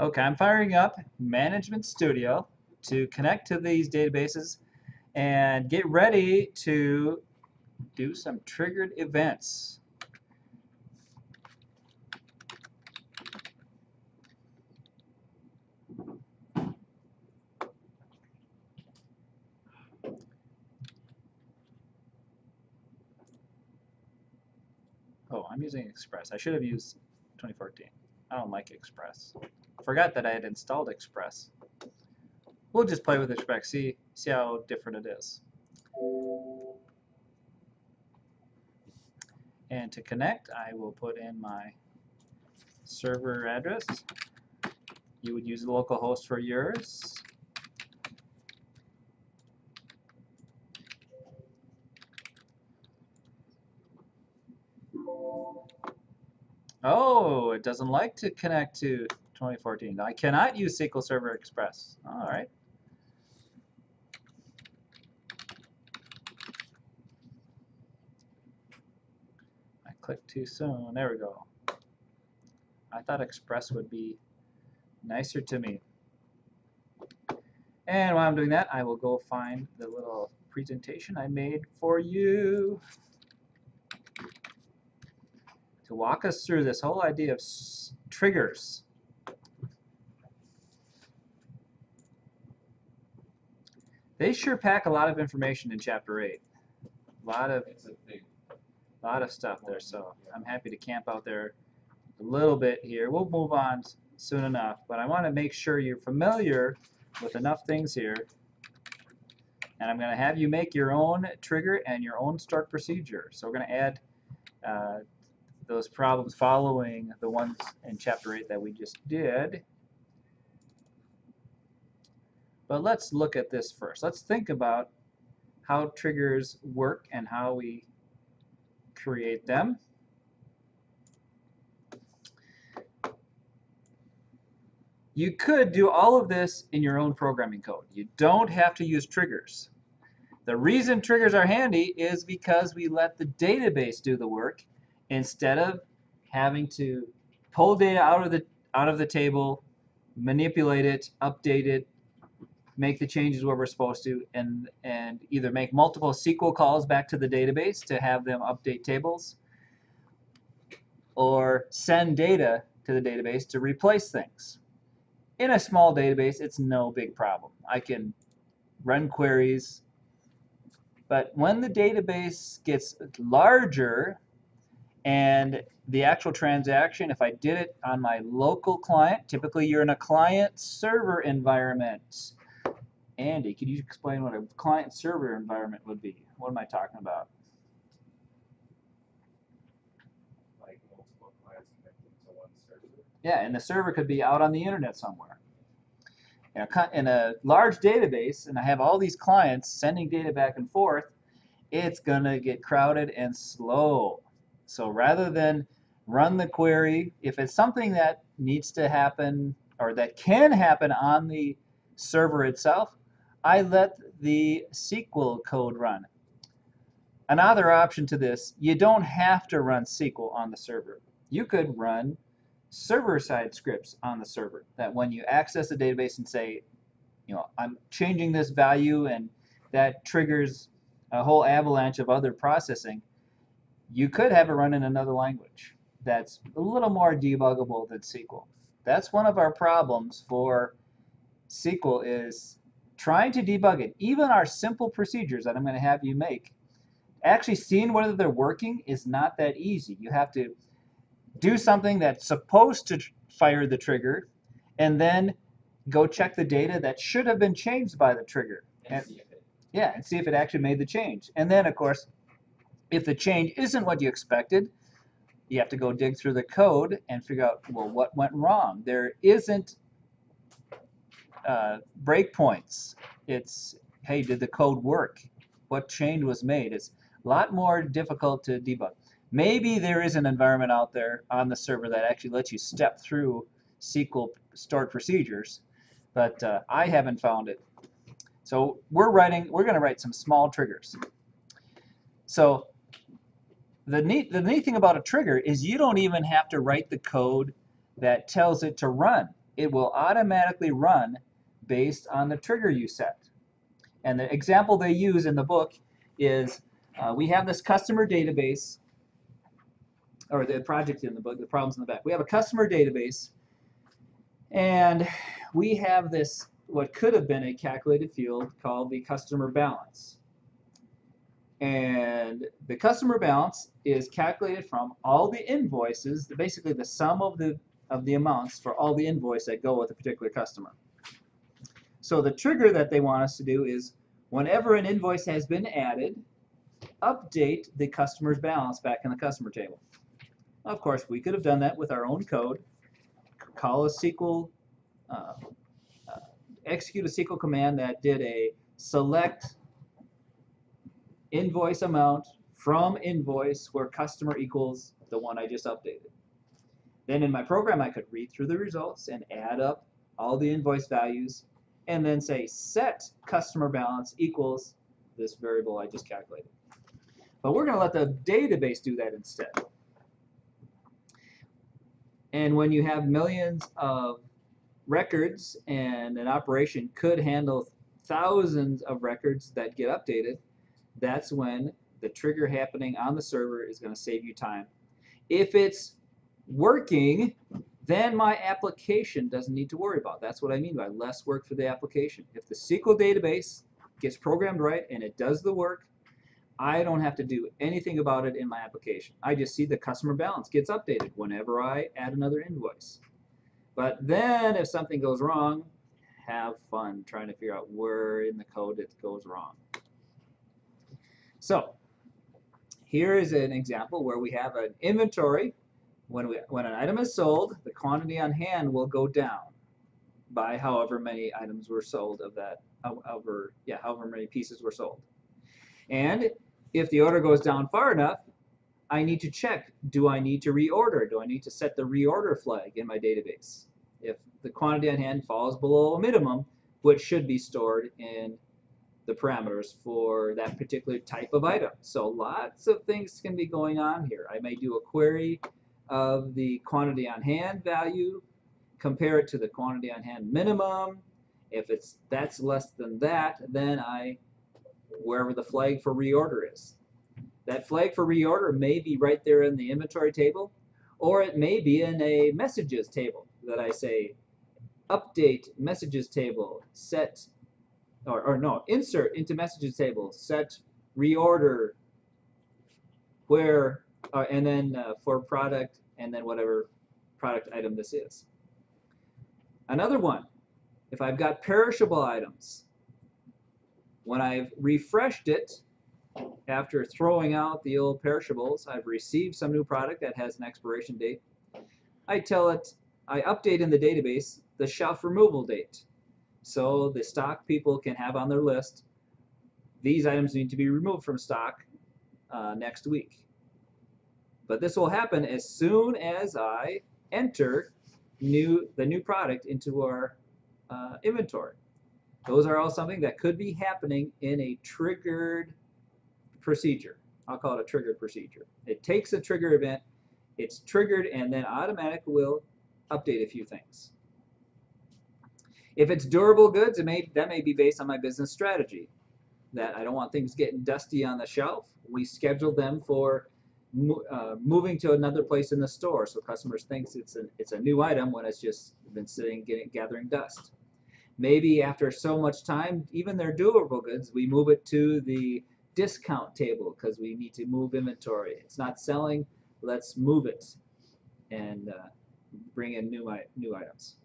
Okay, I'm firing up Management Studio to connect to these databases and get ready to do some triggered events. Oh, I'm using Express. I should have used 2014. Oh, I don't like Express. Forgot that I had installed Express. We'll just play with Express, see, see how different it is. And to connect, I will put in my server address. You would use the local host for yours. It doesn't like to connect to 2014. I cannot use SQL Server Express. All right. I clicked too soon. There we go. I thought Express would be nicer to me. And while I'm doing that, I will go find the little presentation I made for you to walk us through this whole idea of triggers. They sure pack a lot of information in Chapter 8. A lot of, a lot of stuff there, so I'm happy to camp out there a little bit here. We'll move on soon enough, but I want to make sure you're familiar with enough things here. And I'm going to have you make your own trigger and your own stored procedure. So we're going to add uh, those problems following the ones in Chapter 8 that we just did. But let's look at this first. Let's think about how triggers work and how we create them. You could do all of this in your own programming code. You don't have to use triggers. The reason triggers are handy is because we let the database do the work instead of having to pull data out of the out of the table, manipulate it, update it, make the changes where we're supposed to, and and either make multiple SQL calls back to the database to have them update tables, or send data to the database to replace things. In a small database, it's no big problem. I can run queries, but when the database gets larger, and the actual transaction, if I did it on my local client, typically you're in a client server environment. Andy, could you explain what a client server environment would be? What am I talking about? Like multiple clients connected to one server. Yeah, and the server could be out on the internet somewhere. In a, in a large database, and I have all these clients sending data back and forth, it's going to get crowded and slow. So rather than run the query, if it's something that needs to happen or that can happen on the server itself, I let the SQL code run. Another option to this, you don't have to run SQL on the server. You could run server-side scripts on the server that when you access the database and say, you know, I'm changing this value and that triggers a whole avalanche of other processing, you could have it run in another language that's a little more debuggable than SQL. That's one of our problems for SQL is trying to debug it. Even our simple procedures that I'm going to have you make, actually seeing whether they're working is not that easy. You have to do something that's supposed to fire the trigger and then go check the data that should have been changed by the trigger. And And- see if it, yeah, and see if it actually made the change. And then, of course, if the change isn't what you expected, you have to go dig through the code and figure out, well, what went wrong? There isn't uh, breakpoints. It's, hey, did the code work? What change was made? It's a lot more difficult to debug. Maybe there is an environment out there on the server that actually lets you step through SQL stored procedures, but uh, I haven't found it. So we're writing, we're going to write some small triggers. So the neat, the neat thing about a trigger is you don't even have to write the code that tells it to run. it will automatically run based on the trigger you set. And the example they use in the book is uh, we have this customer database, or the project in the book, the problems in the back. We have a customer database, and we have this, what could have been a calculated field called the customer balance. And the customer balance is calculated from all the invoices, basically the sum of the of the amounts for all the invoice that go with a particular customer. So the trigger that they want us to do is whenever an invoice has been added, update the customer's balance back in the customer table. Of course, we could have done that with our own code. Call a SQL, uh, uh, execute a SQL command that did a select invoice amount from invoice where customer equals the one I just updated. Then in my program, I could read through the results and add up all the invoice values and then say set customer balance equals this variable I just calculated. But we're going to let the database do that instead. And when you have millions of records and an operation could handle thousands of records that get updated, that's when the trigger happening on the server is going to save you time. If it's working, then my application doesn't need to worry about. That's what I mean by less work for the application. If the SQL database gets programmed right and it does the work, I don't have to do anything about it in my application. I just see the customer balance gets updated whenever I add another invoice. But then if something goes wrong, have fun trying to figure out where in the code it goes wrong. So here is an example where we have an inventory. When, we, when an item is sold, the quantity on hand will go down by however many items were sold of that, however, yeah, however many pieces were sold. And if the order goes down far enough, I need to check, do I need to reorder? Do I need to set the reorder flag in my database? If the quantity on hand falls below a minimum, which should be stored in the parameters for that particular type of item. So lots of things can be going on here. I may do a query of the quantity on hand value, compare it to the quantity on hand minimum. If it's that's less than that, then I wherever the flag for reorder is. That flag for reorder may be right there in the inventory table, or it may be in a messages table that I say update messages table set or, or no, insert into messages table, set reorder where, uh, and then uh, for product, and then whatever product item this is. Another one, if I've got perishable items, when I've refreshed it, after throwing out the old perishables, I've received some new product that has an expiration date. I tell it, I update in the database the shelf removal date so the stock people can have on their list these items need to be removed from stock uh, next week. But this will happen as soon as I enter new the new product into our uh, inventory. Those are all something that could be happening in a triggered procedure. I'll call it a triggered procedure. It takes a trigger event, it's triggered, and then automatic will update a few things. If it's durable goods, it may that may be based on my business strategy. That I don't want things getting dusty on the shelf. We schedule them for uh, moving to another place in the store, so customers thinks it's a it's a new item when it's just been sitting getting gathering dust. Maybe after so much time, even their durable goods, we move it to the discount table because we need to move inventory. It's not selling. Let's move it and uh, bring in new new items.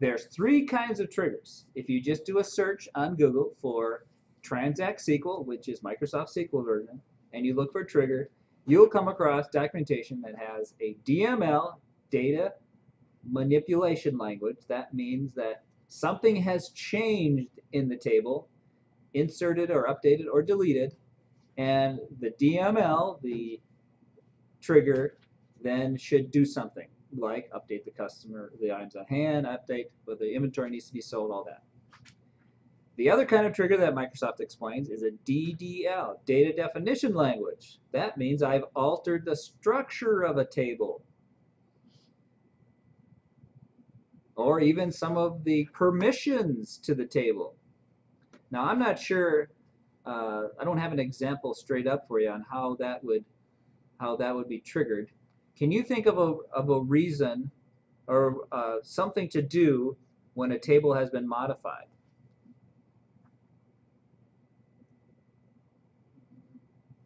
There's three kinds of triggers. If you just do a search on Google for Transact SQL, which is Microsoft SQL version, and you look for trigger, you'll come across documentation that has a DML, data manipulation language. That means that something has changed in the table, inserted or updated or deleted, and the DML, the trigger, then should do something like update the customer, the items on hand, update whether the inventory needs to be sold, all that. The other kind of trigger that Microsoft explains is a DDL, data definition language. That means I've altered the structure of a table. or even some of the permissions to the table. Now I'm not sure, uh, I don't have an example straight up for you on how that would how that would be triggered. Can you think of a, of a reason or uh, something to do when a table has been modified?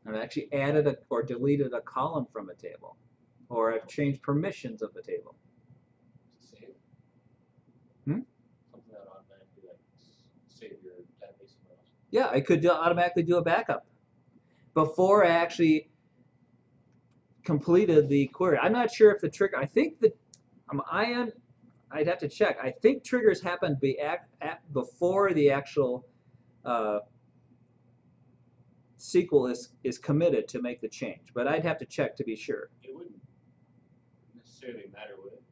I've actually added a, or deleted a column from a table, or I've changed permissions of the table. Hmm? Something that automatically like s- save your database somewhere else. Yeah, I could do, automatically do a backup before I actually completed the query. I'm not sure if the trigger. I think that um, I am. I'd have to check. I think triggers happen be act, at, before the actual uh, SQL is is committed to make the change. But I'd have to check to be sure. It wouldn't necessarily matter, would it?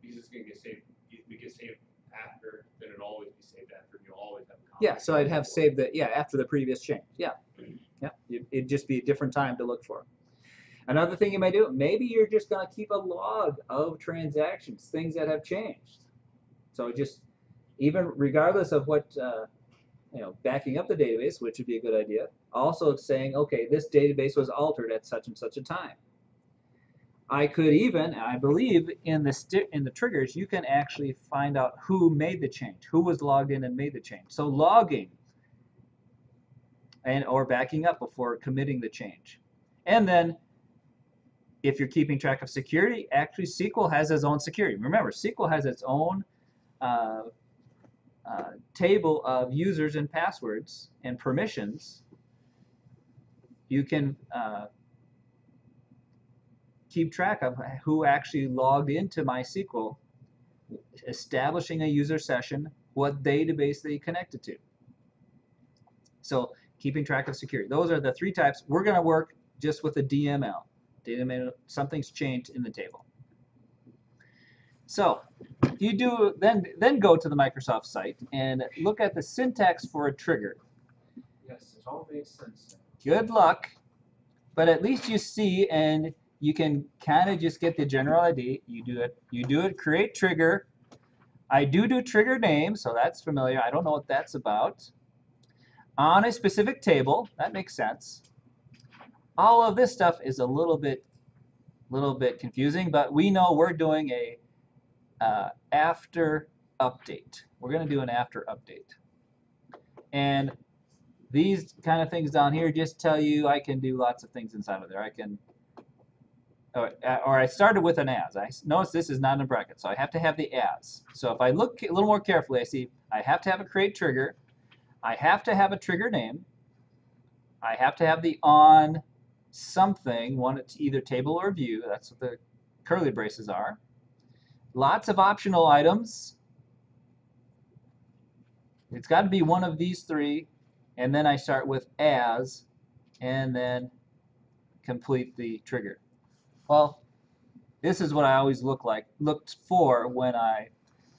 Because it's gonna get saved, it gets saved after, then it'll always be saved after, and you'll always have a. Yeah, so I'd have saved the yeah after the previous change. Yeah, yeah. It, it'd just be a different time to look for. Another thing you may do, maybe you're just gonna keep a log of transactions, things that have changed. So just even regardless of what uh, you know, backing up the database, which would be a good idea. Also saying, okay, this database was altered at such and such a time. I could even, I believe in the in the triggers, you can actually find out who made the change, who was logged in and made the change. So logging and or backing up before committing the change. And then if you're keeping track of security, actually SQL has its own security. Remember, SQL has its own uh, uh, table of users and passwords and permissions. You can uh, keep track of who actually logged into MySQL, establishing a user session, what database they connected to. So keeping track of security. Those are the three types. We're going to work just with the DML. Data something's changed in the table. So you do then then go to the Microsoft site and look at the syntax for a trigger. Yes, it all makes sense. Good luck, but at least you see and you can kind of just get the general idea. You do it. You do it. Create trigger. I do do trigger name, so that's familiar. I don't know what that's about. On a specific table, that makes sense. All of this stuff is a little bit, little bit confusing, but we know we're doing a uh, after update. We're going to do an after update. And these kind of things down here just tell you I can do lots of things inside of there. I can, or, uh, or I started with an as. I notice this is not in a bracket, so I have to have the as. So if I look a little more carefully, I see I have to have a create trigger. I have to have a trigger name. I have to have the on something, one it's either table or view. That's what the curly braces are. Lots of optional items. It's got to be one of these three, and then I start with as, and then complete the trigger. Well, this is what I always look like, looked for when I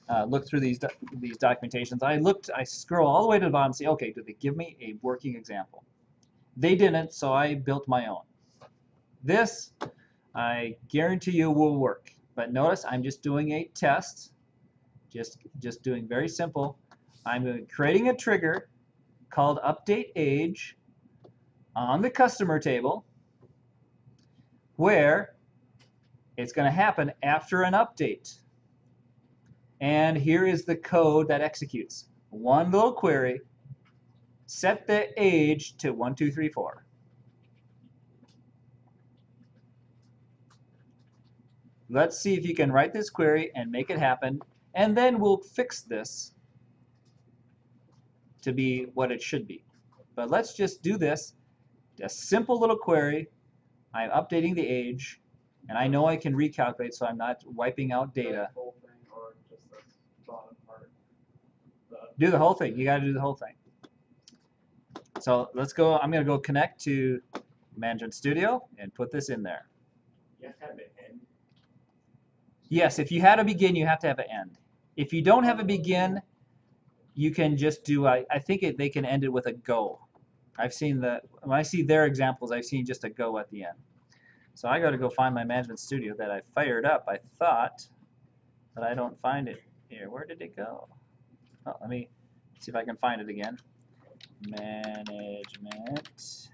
uh, look through these doc these documentations. I looked, I scroll all the way to the bottom and see, okay, do they give me a working example? They didn't, so I built my own. This, I guarantee you, will work. But notice I'm just doing a test, just just doing very simple. I'm creating a trigger called update age on the customer table where it's going to happen after an update. And here is the code that executes. One little query, set the age to 1234. Let's see if you can write this query and make it happen, and then we'll fix this to be what it should be. But let's just do this, a simple little query. I'm updating the age, and I know I can recalculate so I'm not wiping out data. Or just the bottom part. Do the whole thing. You got to do the whole thing. So let's go. I'm going to go connect to Management Studio and put this in there. you have to have an end. Yes, if you had a begin, you have to have an end. If you don't have a begin, you can just do, I, I think it, they can end it with a go. I've seen the, when I see their examples, I've seen just a go at the end. So I got to go find my Management Studio that I fired up, I thought, but I don't find it. here. Where did it go? Oh, let me see if I can find it again. Management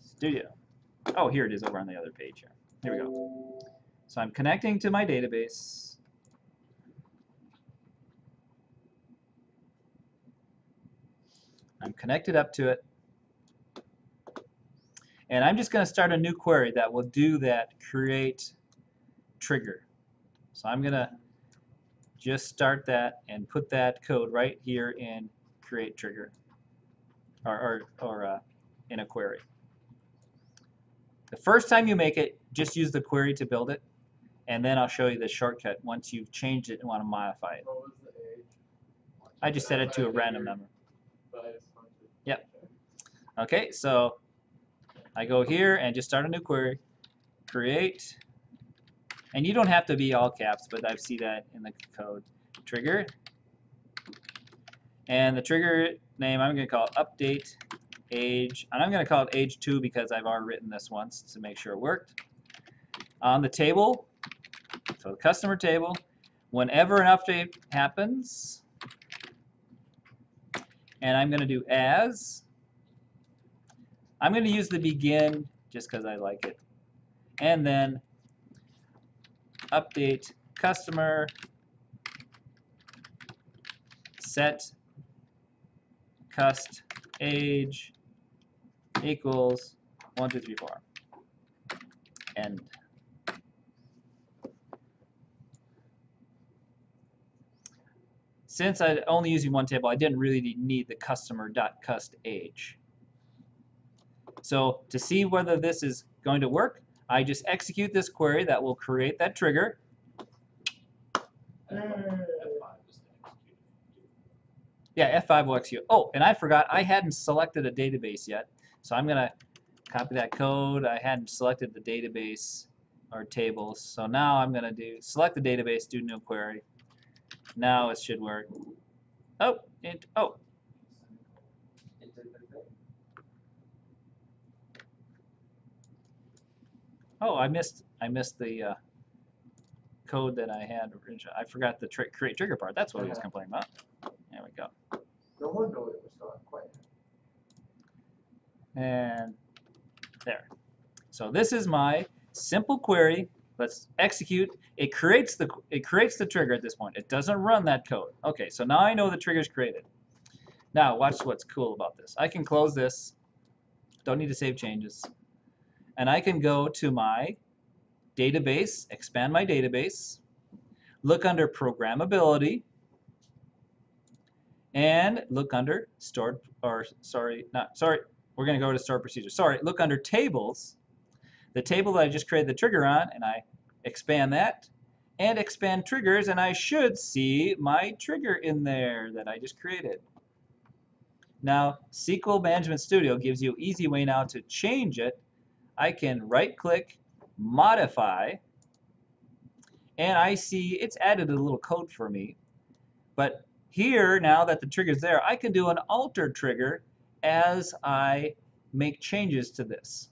Studio. Oh, here it is over on the other page here. Here we go. So I'm connecting to my database. I'm connected up to it. And I'm just going to start a new query that will do that create trigger. So I'm going to just start that and put that code right here in create trigger or, or, or uh, in a query. The first time you make it, just use the query to build it, and then I'll show you the shortcut once you've changed it and want to modify it. What was the age? I just set it to a random number. Yep. Okay, so I go here and just start a new query, create, and you don't have to be all caps, but I see that in the code. Trigger, and the trigger name I'm going to call update age, and I'm going to call it age 2 because I've already written this once to make sure it worked. On the table, so the customer table, whenever an update happens, and I'm going to do as. I'm going to use the begin just because I like it. And then update customer set cust age equals 1, 2, 3, 4. End. Since I'm only using one table, I didn't really need the customer.cust age. So to see whether this is going to work, I just execute this query that will create that trigger. Mm. Yeah, F5 will execute. Oh, and I forgot, I hadn't selected a database yet. So I'm going to copy that code. I hadn't selected the database or tables. So now I'm going to do select the database, do new query. Now it should work. Oh, it, oh. Oh, I missed I missed the uh, code that I had originally. I forgot the tri create trigger part. That's what he was complaining about. There we go. No wonder it was not quite. And there. So this is my simple query. Let's execute. It creates the it creates the trigger at this point. It doesn't run that code. Okay, so now I know the trigger is created. Now watch what's cool about this. I can close this. Don't need to save changes. And I can go to my database, expand my database, look under programmability, and look under stored or sorry, not sorry, we're going to go to stored procedures. Sorry, look under tables, the table that I just created the trigger on, and I expand that, and expand triggers, and I should see my trigger in there that I just created. Now, SQL Management Studio gives you an easy way now to change it. I can right-click, modify, and I see it's added a little code for me. But here, now that the trigger's there, I can do an alter trigger as I make changes to this.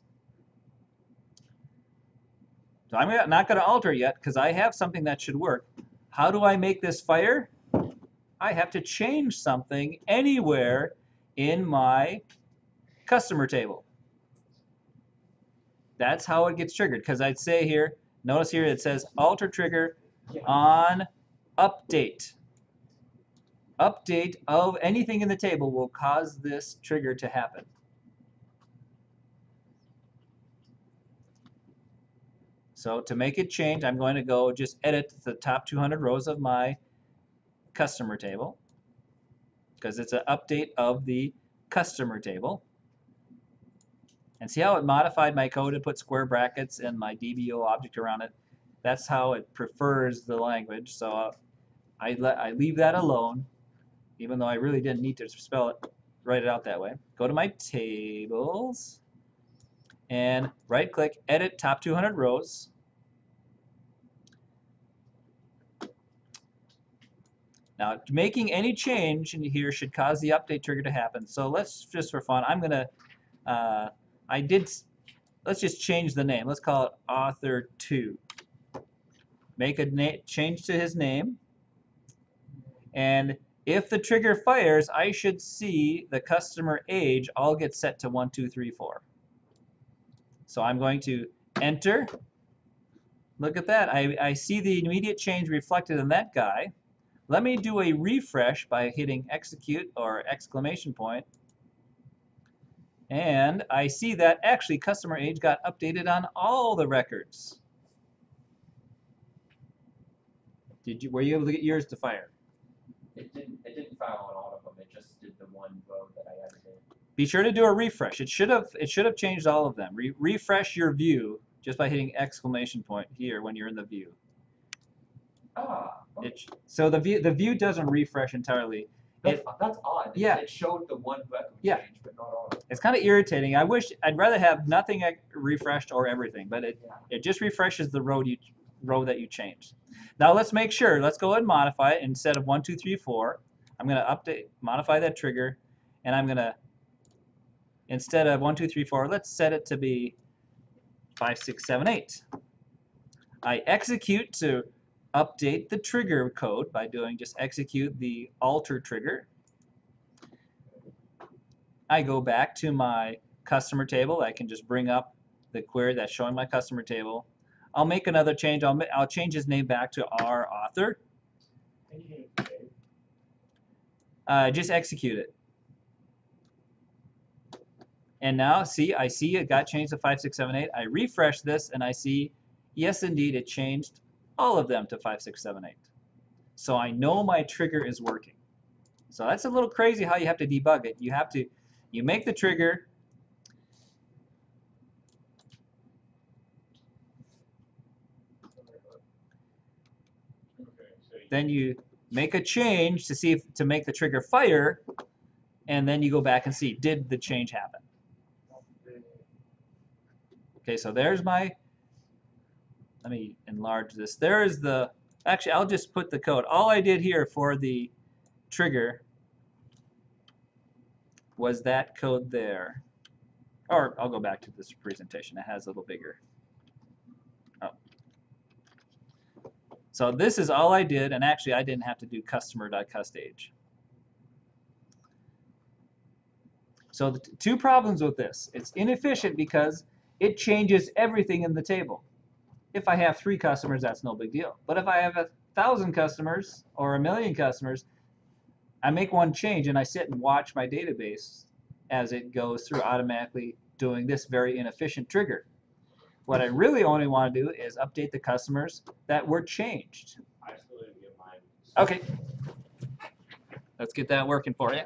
So I'm not going to alter yet because I have something that should work. How do I make this fire? I have to change something anywhere in my customer table. That's how it gets triggered because I'd say here, notice here it says alter trigger on update. Update of anything in the table will cause this trigger to happen. So to make it change, I'm going to go just edit the top 200 rows of my customer table because it's an update of the customer table. And see how it modified my code to put square brackets and my DBO object around it? That's how it prefers the language. So I, let, I leave that alone, even though I really didn't need to spell it, write it out that way. Go to my tables and right click edit top 200 rows Now, making any change in here should cause the update trigger to happen. So let's just for fun, I'm gonna, uh, I did, let's just change the name. Let's call it author2. make a change to his name. And if the trigger fires, I should see the customer age all get set to one, two, three, four. So I'm going to enter. Look at that. I, I see the immediate change reflected in that guy. Let me do a refresh by hitting execute or exclamation point. And I see that actually customer age got updated on all the records. Did you were you able to get yours to fire? It didn't, it didn't file on all of them, it just did the one row that I in. Be sure to do a refresh. It should have it should have changed all of them. Re refresh your view just by hitting exclamation point here when you're in the view. Ah, okay. It, so the view the view doesn't refresh entirely. that's, it- that's odd. Yeah. It showed the one record Yeah. change, but not all of them. It's kind of irritating. I wish I'd rather have nothing refreshed or everything, but it Yeah. it just refreshes the road you row that you changed. Now let's make sure. Let's go ahead and modify it instead of one two three four. I'm gonna update modify that trigger, and I'm gonna instead of one two three four, let's set it to be five six seven eight. I execute to update the trigger code by doing just execute the alter trigger. I go back to my customer table. I can just bring up the query that's showing my customer table. I'll make another change. I'll, I'll change his name back to our author. Uh, just execute it. And now, see, I see it got changed to 5678. I refresh this and I see, yes, indeed, it changed all of them to 5678. So I know my trigger is working. So that's a little crazy how you have to debug it. You have to, you make the trigger, Okay, so you- then you make a change to see if to make the trigger fire, and then you go back and see did the change happen. Okay, so there's my. Let me enlarge this. There is the. Actually, I'll just put the code. All I did here for the trigger was that code there. Or I'll go back to this presentation. It has a little bigger. So this is all I did, and actually I didn't have to do customer.custage. So the two problems with this. It's inefficient because it changes everything in the table. If I have three customers, that's no big deal. But if I have a thousand customers or a million customers, I make one change and I sit and watch my database as it goes through automatically doing this very inefficient trigger. What I really only want to do is update the customers that were changed. I still didn't get mine. Okay. Let's get that working for you.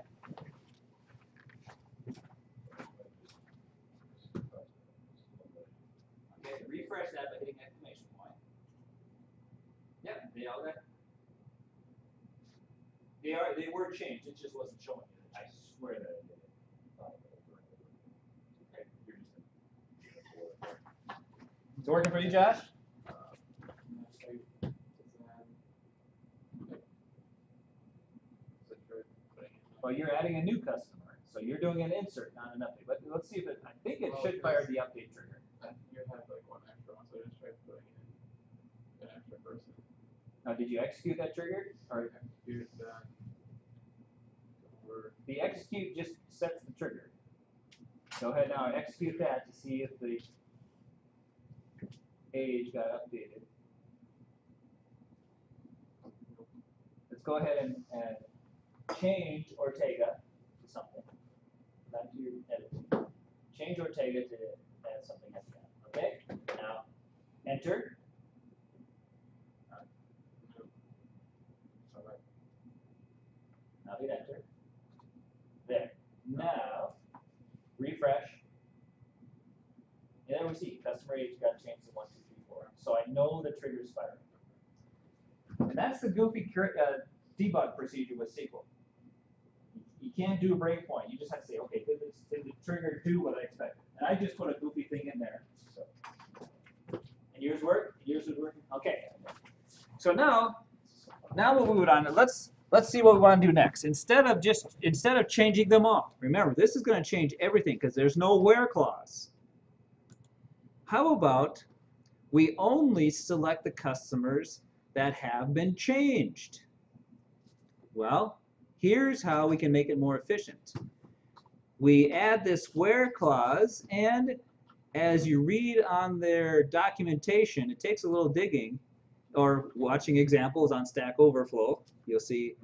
Okay, refresh that by hitting exclamation point. Yep, they all got. They are, they were changed, it just wasn't showing you. I swear that I did it. Okay, you're just a- It's working for you, Josh? Well, you're adding a new customer, so you're doing an insert, not an update. But let's see if it, I think it should fire the update trigger. You have like one extra one, so just try putting in an extra person. Now, did you execute that trigger? Or Here's that. The execute just sets the trigger. Go ahead now and execute that to see if the page got updated. Let's go ahead and, and change Ortega to something. Back to your editing. Change Ortega to add something like that. Okay? Now, enter. Now hit enter. There. Now, refresh. And then we see customer age got changed to 1, 2, so I know the trigger is firing. And that's the goofy uh, debug procedure with SQL. You can't do a breakpoint. You just have to say, okay, did, this, did the trigger do what I expected? And I just put a goofy thing in there. So. And yours worked? Yours was working? Okay. So now, now we'll move on. Let's let's see what we want to do next. Instead of just instead of changing them all, remember this is going to change everything because there's no where clause. How about we only select the customers that have been changed. Well, here's how we can make it more efficient. We add this where clause, and as you read on their documentation, it takes a little digging, or watching examples on Stack Overflow, you'll see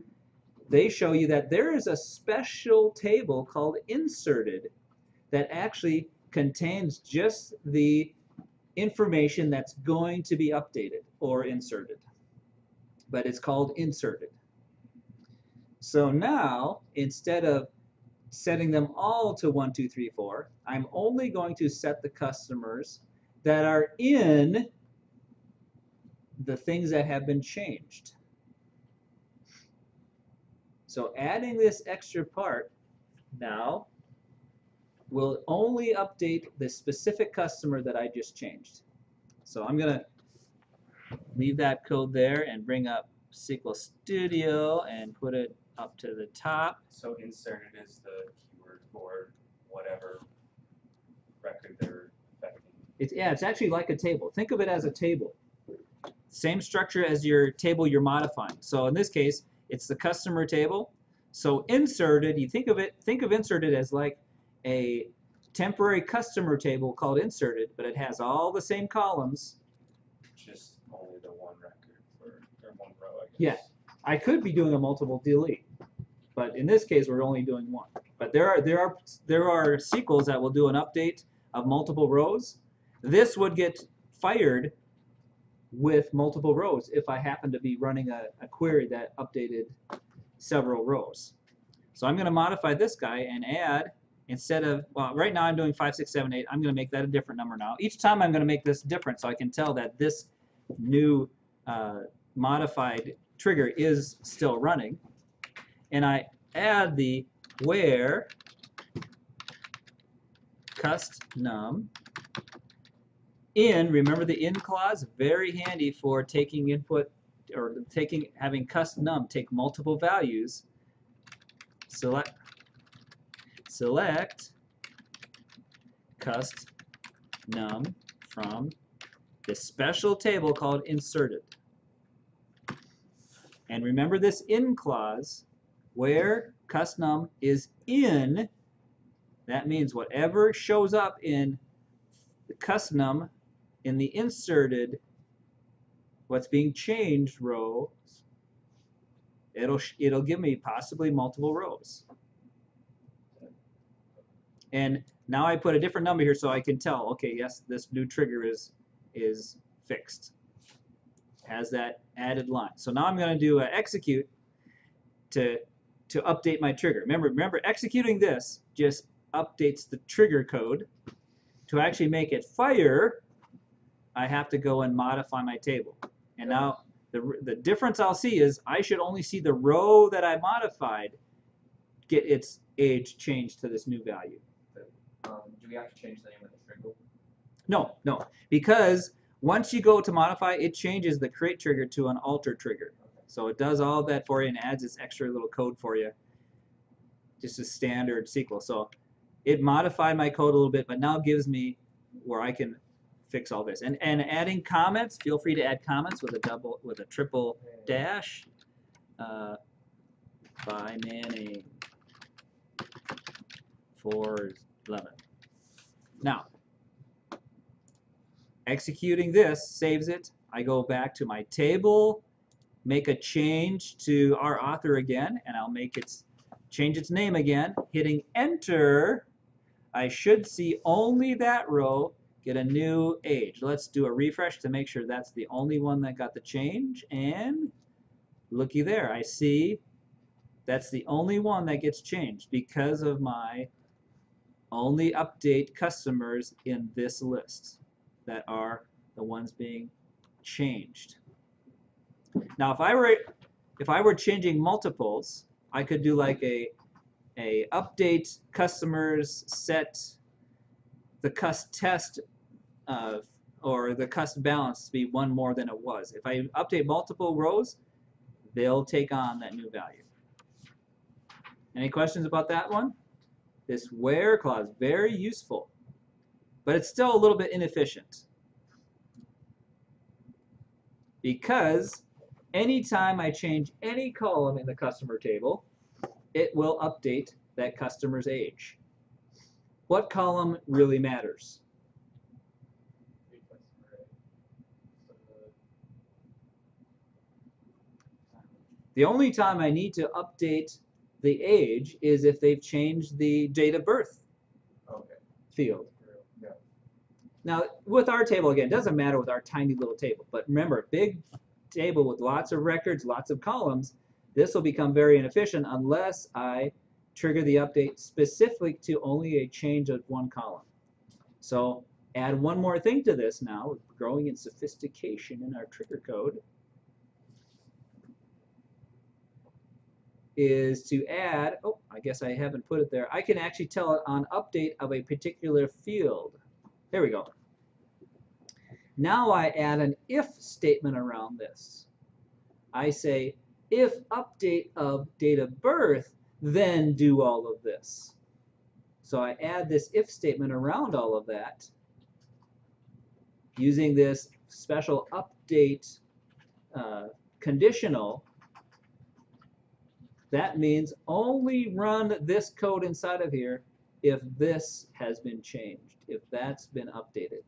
they show you that there is a special table called inserted that actually contains just the information that's going to be updated or inserted. But it's called inserted. So now, instead of setting them all to 1, 2, 3, 4, I'm only going to set the customers that are in the things that have been changed. So adding this extra part now will only update the specific customer that I just changed. So I'm going to leave that code there and bring up SQL Studio and put it up to the top. So inserted is the keyword for whatever record they're affecting. It's, yeah, it's actually like a table. Think of it as a table. Same structure as your table you're modifying. So in this case, it's the customer table. So inserted, you think of it, think of inserted as like a temporary customer table called inserted, but it has all the same columns. Just only the one record for, or one row, I guess. Yeah. I could be doing a multiple delete, but in this case we're only doing one. But there are there are there are SQLs that will do an update of multiple rows. This would get fired with multiple rows if I happen to be running a, a query that updated several rows. So I'm going to modify this guy and add instead of well right now I'm doing 5 6 7 8 I'm going to make that a different number now. Each time I'm going to make this different so I can tell that this new uh, modified trigger is still running. And I add the where cust num in, remember the in clause, very handy for taking input or taking having cust num take multiple values. Select select cust num from the special table called inserted. And remember this in clause, where cust num is in, that means whatever shows up in the cust num in the inserted, what's being changed row, it'll it'll give me possibly multiple rows. And now I put a different number here so I can tell, okay, yes, this new trigger is is fixed has that added line. So now I'm going to do execute to to update my trigger. Remember, remember executing this just updates the trigger code. To actually make it fire, I have to go and modify my table. And now the, the difference I'll see is I should only see the row that I modified get its age changed to this new value. Um, do we have to change the name of the trigger? No, no, because once you go to modify, it changes the create trigger to an alter trigger. So it does all that for you and adds this extra little code for you. Just a standard SQL. So it modified my code a little bit, but now gives me where I can fix all this. And and adding comments, feel free to add comments with a double with a triple dash. Uh, by Manning for 11. Now, executing this saves it. I go back to my table, make a change to our author again, and I'll make its change its name again. Hitting enter, I should see only that row get a new age. Let's do a refresh to make sure that's the only one that got the change. And looky there, I see that's the only one that gets changed because of my only update customers in this list that are the ones being changed. Now, if I were if I were changing multiples, I could do like a a update customers set the cust test uh, or the cust balance to be one more than it was. If I update multiple rows, they'll take on that new value. Any questions about that one? This where clause, very useful, but it's still a little bit inefficient. because anytime I change any column in the customer table, it will update that customer's age. What column really matters? the only time I need to update the age is if they've changed the date of birth Okay. field. Yeah. Now, with our table, again, it doesn't matter with our tiny little table, but remember, big table with lots of records, lots of columns, this will become very inefficient unless I trigger the update specific to only a change of one column. So add one more thing to this now, growing in sophistication in our trigger code, is to add, oh, I guess I haven't put it there, I can actually tell it on update of a particular field. There we go. Now I add an if statement around this. I say, if update of date of birth, then do all of this. So I add this if statement around all of that using this special update uh, conditional that means only run this code inside of here if this has been changed, if that's been updated.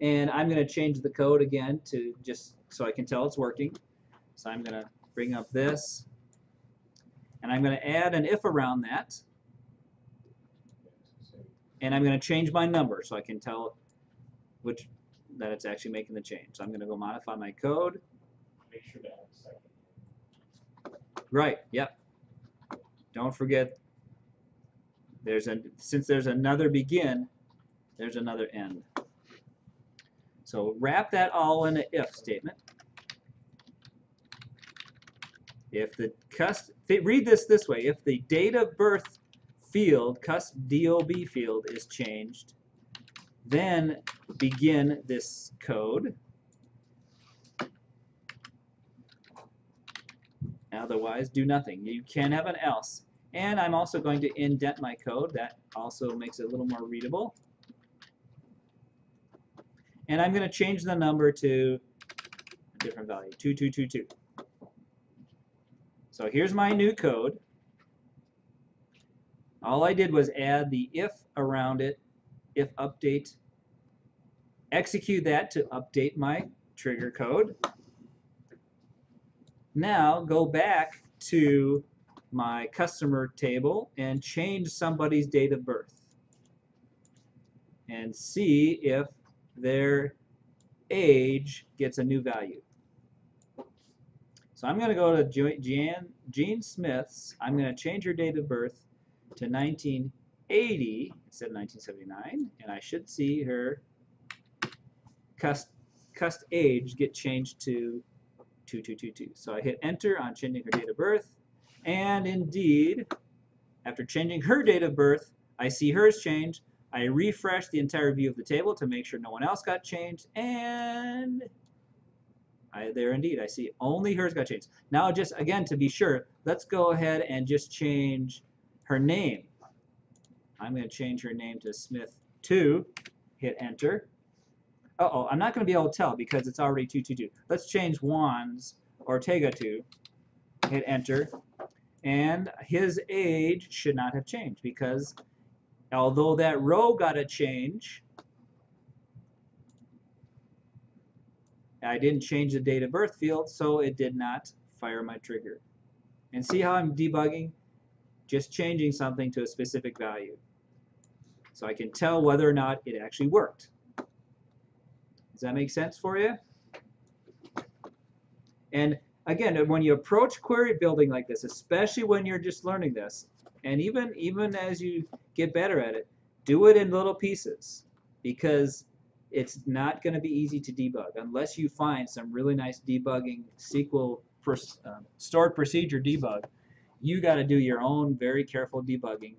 And I'm going to change the code again to just so I can tell it's working. So I'm going to bring up this. And I'm going to add an if around that. And I'm going to change my number so I can tell which that it's actually making the change. So I'm going to go modify my code. Make sure to a second. Right, yep. Don't forget, there's a, since there's another begin, there's another end. So wrap that all in an if statement. If the cust, read this this way, if the date of birth field, cust DOB field is changed, then begin this code. Otherwise, do nothing. You can have an else. And I'm also going to indent my code. That also makes it a little more readable. And I'm going to change the number to a different value, 2222. So here's my new code. All I did was add the if around it, if update, execute that to update my trigger code. Now go back to my customer table and change somebody's date of birth and see if their age gets a new value. So I'm going to go to Jan, Jean Smith's. I'm going to change her date of birth to 1980 instead of 1979, and I should see her cust, cust age get changed to 2222. So I hit enter on changing her date of birth, and indeed, after changing her date of birth, I see hers change. I refresh the entire view of the table to make sure no one else got changed, and I, there indeed, I see only hers got changed. Now just, again, to be sure, let's go ahead and just change her name. I'm going to change her name to Smith2, hit enter. Uh-oh, I'm not going to be able to tell because it's already 222. Let's change Juan's Ortega to, hit enter, and his age should not have changed because although that row got a change, I didn't change the date of birth field, so it did not fire my trigger. And see how I'm debugging? Just changing something to a specific value. So I can tell whether or not it actually worked. Does that make sense for you? And again, when you approach query building like this, especially when you're just learning this, and even even as you get better at it, do it in little pieces because it's not going to be easy to debug unless you find some really nice debugging SQL uh, stored procedure debug. You got to do your own very careful debugging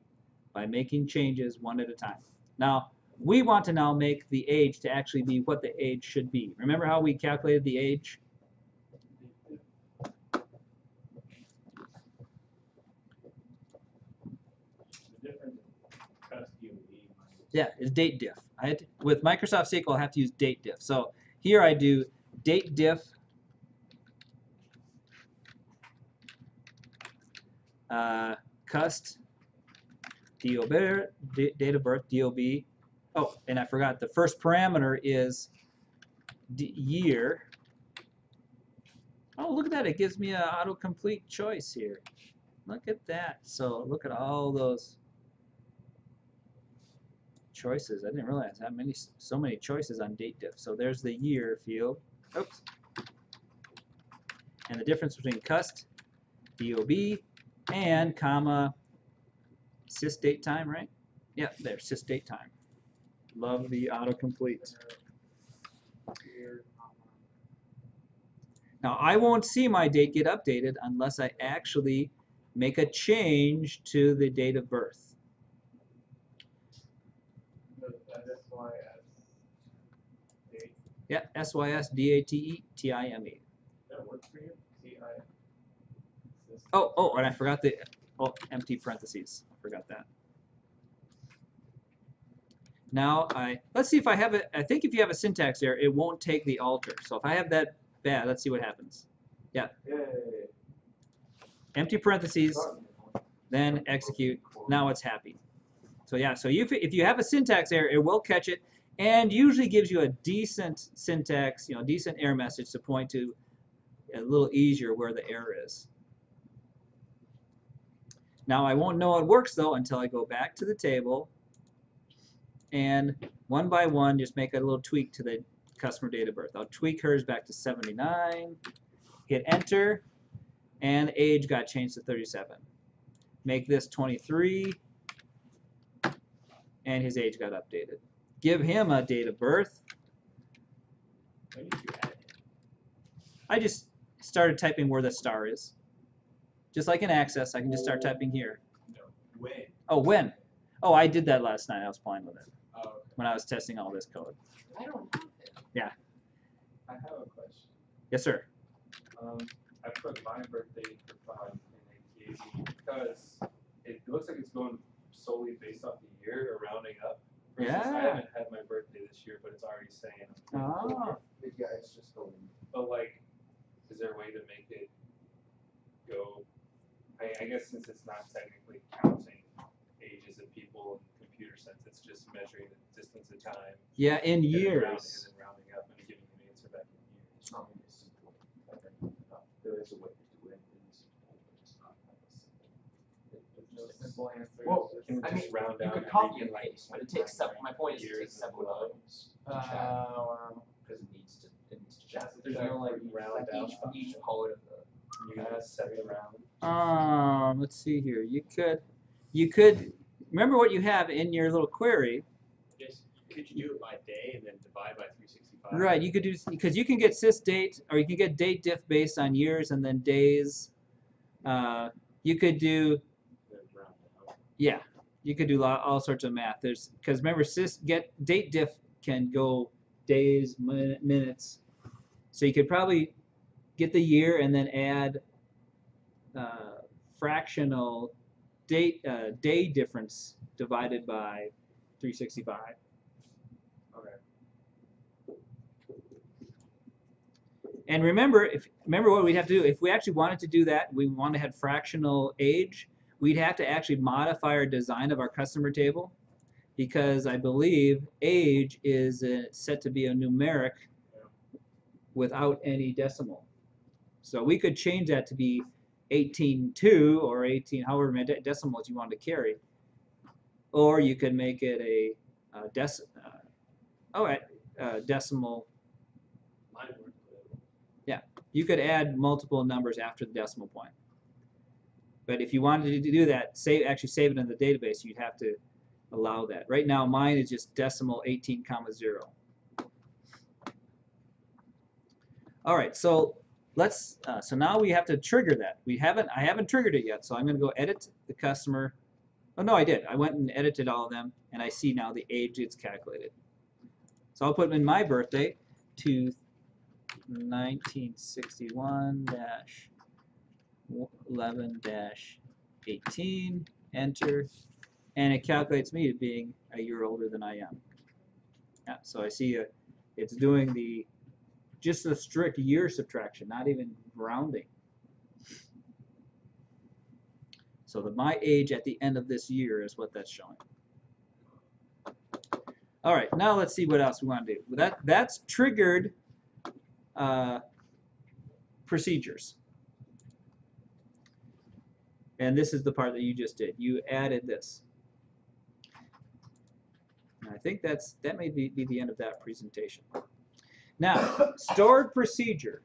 by making changes one at a time. Now, we want to now make the age to actually be what the age should be. Remember how we calculated the age? Yeah, it's date diff. I to, with Microsoft SQL, I have to use date diff. So here I do date diff uh, cust DOB, date of birth, DOB. Oh, and I forgot, the first parameter is year. Oh, look at that, it gives me an autocomplete choice here. Look at that. So look at all those choices. I didn't realize how many, so many choices on date diff. So there's the year field. Oops. And the difference between cust, DOB, and comma, sys date time, right? Yeah, there, sys date time. Love the autocomplete. Now, I won't see my date get updated unless I actually make a change to the date of birth. The, that is why as date, Yeah, S-Y-S D-A-T-E-T-I-M-E. that works for you? C I. Sys- Oh, oh, and I forgot the, oh, empty parentheses. I forgot that. Now I, let's see if I have it, I think if you have a syntax error, it won't take the alter. So if I have that bad, let's see what happens. Yay. Empty parentheses, then execute. Now it's happy. So yeah, so you, if you have a syntax error, it will catch it and usually gives you a decent syntax, you know, decent error message to point to a little easier where the error is. Now I won't know it works though until I go back to the table and one by one just make a little tweak to the customer date of birth. I'll tweak hers back to 79, hit enter, and age got changed to 37. Make this 23, and his age got updated. Give him a date of birth. When did you add it? I just started typing where the star is. Just like in Access, I can just start oh. typing here. No. When? Oh, when? Oh, I did that last night. I was playing with it Oh, okay. when I was testing all this code. I don't have it. Yeah. I have a question. Yes, sir. Um, I put my birthday for fun in ATAZ because it looks like it's going solely based off the year or rounding up. versus I haven't had my birthday this year, but it's already saying. I'm Oh. Yeah, it's just going. But like, is there a way to make it go? I, I guess since it's not technically counting ages of people in computer sense, it's just measuring the distance of time. Yeah, in and then rounding- years. And then rounding up and giving you an answer back in years. It's not really simple. There is a way to do it in simple, but it's not like a simple. it- it No simple answer. Well, Can we just- I mean, round You could and copy and like, paste, but it takes several, my point is it takes several lines lines Uh, to chat, because it needs to, it needs to chat. There's There's no, no like, round like down each, each part of the. you can set it around. Um, let's see here. You could, you could, remember what you have in your little query. Just, could you do it by day and then divide by three sixty-five? Right, you could do, because you can get sys date, or you can get date diff based on years and then days. Uh, you could do, Then round down. yeah, you could do lo- all sorts of math. There's, because remember, sys get date diff can go days, min- minutes. So you could probably get the year and then add uh, fractional date uh, day difference divided by 365. Okay. And remember, if remember what we'd have to do if we actually wanted to do that, we want to have fractional age. We'd have to actually modify our design of our customer table, because I believe age is uh, set to be a numeric without any decimal. So we could change that to be 18.2 or 18, however many de- decimals you want to carry, or you could make it a, uh dec. Uh, oh, a uh, decimal Yeah, you could add multiple numbers after the decimal point. But if you wanted to do that, save actually save it in the database, you'd have to allow that. Right now, mine is just decimal 18 comma 0. All right, so let's. Uh, so now we have to trigger that. We haven't. I haven't triggered it yet, so I'm going to go edit the customer. Oh no, I did. I went and edited all of them, and I see now the age it's calculated. So I'll put in my birthday to 1961 dash 11 dash 18 enter and it calculates me as being a year older than I am Yeah, so I see a, it's doing the just a strict year subtraction, not even rounding. So my age at the end of this year is what that's showing. All right, now let's see what else we want to do. That that's triggered uh, procedures. And this is the part that you just did. You added this. And I think that's that may be, be the end of that presentation. Now, stored procedure.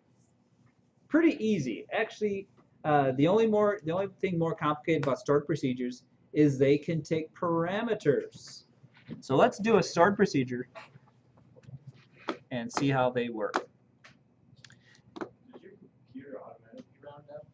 Pretty easy. Actually, uh, the only more the only thing more complicated about stored procedures is they can take parameters. So let's do a stored procedure and see how they work. Does your computer automatically round up?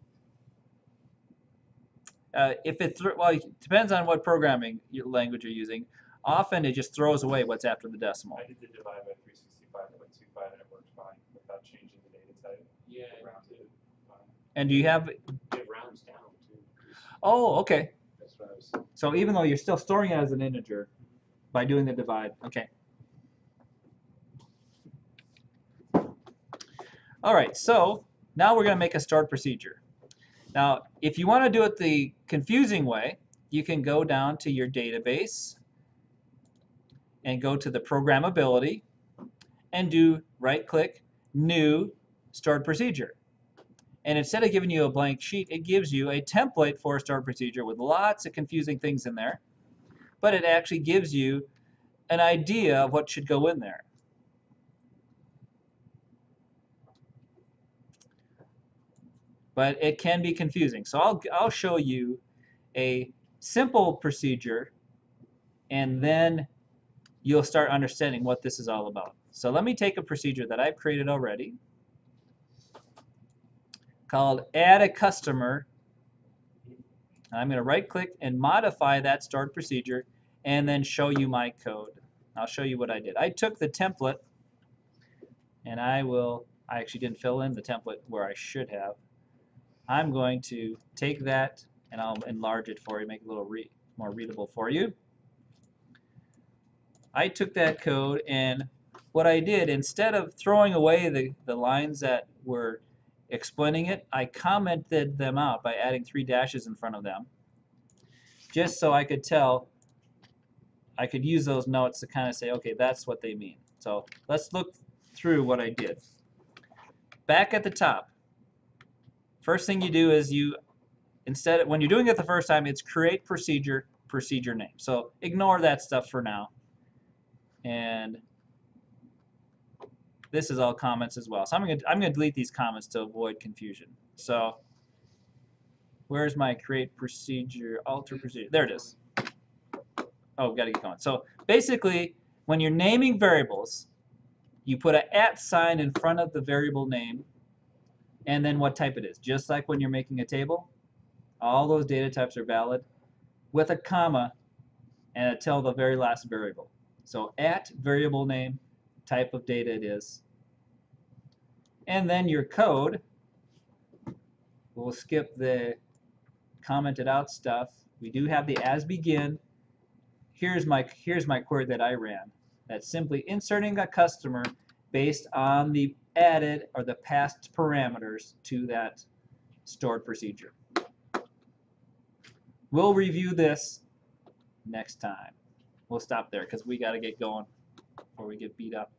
Uh, if it well, it depends on what programming language you're using. Often it just throws away what's after the decimal. I did the divide by three sixty-five point two five and it worked fine without changing the data type. Yeah, It rounded it fine. And do you have? it rounds down too. Oh, okay. That's what I was. So even though you're still storing it as an integer by doing the divide, okay. All right, so now we're going to make a stored procedure. Now, if you want to do it the confusing way, you can go down to your database and go to the programmability and do right-click, new stored procedure. And instead of giving you a blank sheet, it gives you a template for a stored procedure with lots of confusing things in there. But it actually gives you an idea of what should go in there. But it can be confusing. So I'll, I'll show you a simple procedure and then you'll start understanding what this is all about. So let me take a procedure that I've created already called add a customer. I'm going to right click and modify that stored procedure and then show you my code. I'll show you what I did. I took the template and I will, I actually didn't fill in the template where I should have. I'm going to take that and I'll enlarge it for you, make it a little re more readable for you. I took that code and what I did, instead of throwing away the, the lines that were explaining it, I commented them out by adding three dashes in front of them, just so I could tell, I could use those notes to kind of say, okay, that's what they mean. So let's look through what I did. Back at the top, first thing you do is you, instead, of when you're doing it the first time, it's create procedure, procedure name. So ignore that stuff for now. And this is all comments as well. So I'm going to I'm going to delete these comments to avoid confusion. So where's my create procedure, alter procedure? There it is. Oh, we've got to get going. So basically, when you're naming variables, you put an at sign in front of the variable name and then what type it is. Just like when you're making a table, all those data types are valid with a comma and until the very last variable. So at variable name, type of data it is. And then your code, we'll skip the commented out stuff. We do have the as begin. Here's my here's my query that I ran. That's simply inserting a customer based on the added or the past parameters to that stored procedure. We'll review this next time. We'll stop there because we got to get going before we get beat up.